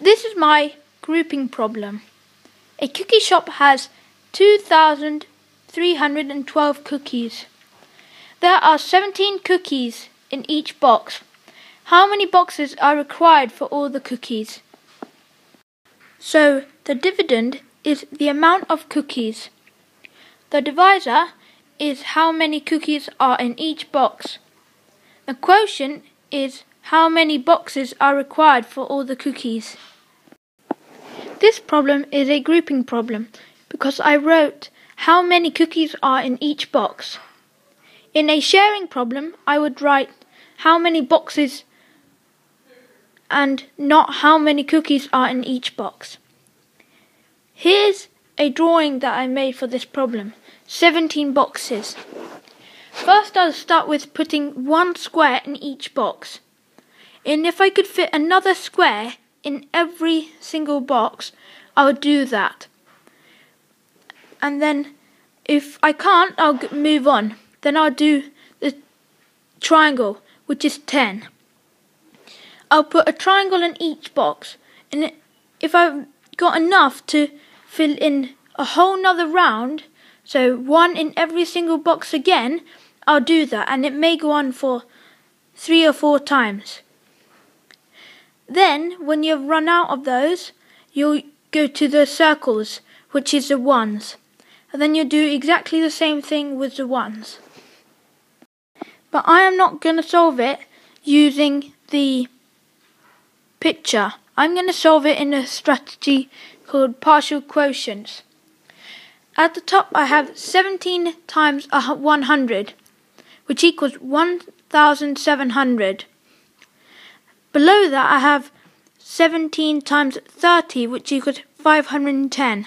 This is my grouping problem. A cookie shop has 2,312 cookies. There are 17 cookies in each box. How many boxes are required for all the cookies? So the dividend is the amount of cookies. The divisor is how many cookies are in each box. The quotient is how many boxes are required for all the cookies. This problem is a grouping problem because I wrote how many cookies are in each box. In a sharing problem, I would write how many boxes and not how many cookies are in each box. Here's a drawing that I made for this problem. 17 boxes. First I'll start with putting one square in each box. And if I could fit another square in every single box, I would do that. And then if I can't, I'll move on. Then I'll do the triangle, which is 10. I'll put a triangle in each box. And if I've got enough to fill in a whole nother round, so one in every single box again, I'll do that. And it may go on for three or four times. Then, when you've run out of those, you'll go to the circles, which is the ones. And then you'll do exactly the same thing with the ones. But I am not going to solve it using the picture. I'm going to solve it in a strategy called partial quotients. At the top I have 17 times 100, which equals 1700. Below that I have 17 times 30, which equals 510.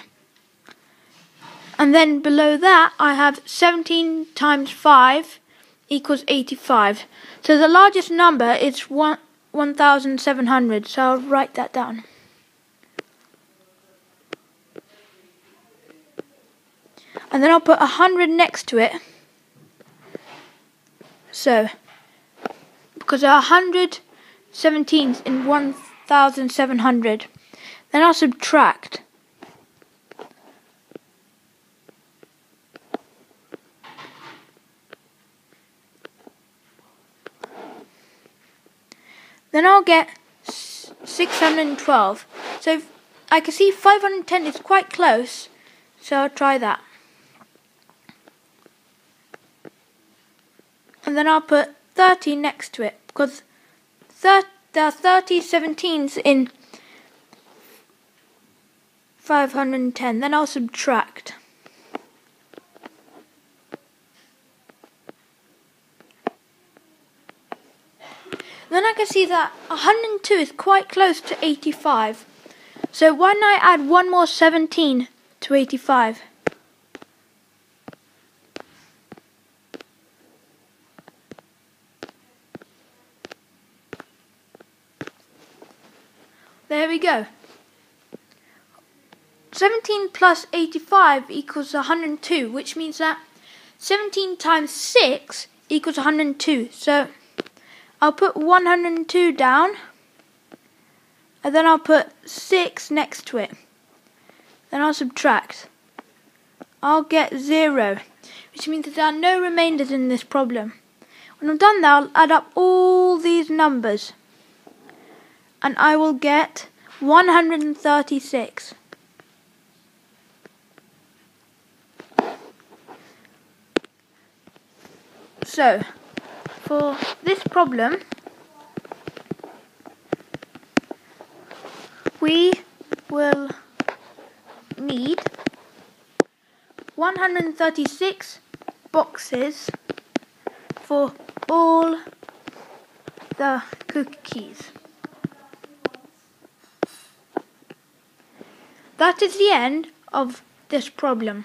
And then below that I have 17 times 5 equals 85. So the largest number is 1, 1700, so I'll write that down. And then I'll put 100 next to it. So, because there are 100 17s in 1700. Then I'll subtract. Then I'll get 612. So I can see 510 is quite close, so I'll try that. And then I'll put 30 next to it because there are 30 17s in 510. Then I'll subtract. Then I can see that 102 is quite close to 85. So why not add one more 17 to 85? There we go. 17 plus 85 equals 102, which means that 17 times 6 equals 102. So I'll put 102 down and then I'll put 6 next to it. Then I'll subtract. I'll get 0, which means that there are no remainders in this problem. When I'm done that, I'll add up all these numbers and I will get 136. So, for this problem, we will need 136 boxes for all the cookies. That is the end of this problem.